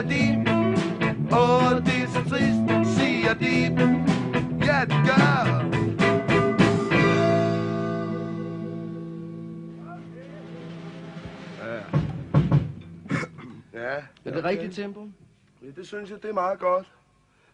siger de. Åh, det er så trist, siger de. Ja, det gør. Ja. Er det rigtigt tempo? Ja, det synes jeg, det er meget godt.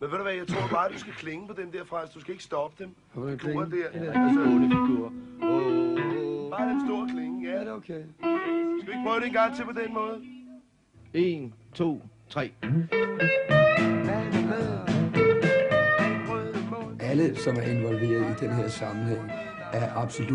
Men ved du hvad, jeg tror bare, du skal klinge på dem der fra. Du skal ikke stoppe dem. Hvor Figurer der. Altså, Altså, figur. Åh, bare den store klinge, ja. er det okay? Skal vi ikke prøve det en gang til på den måde? En, to, 3. Alle, som er involveret i den her sammenhæng, er absolut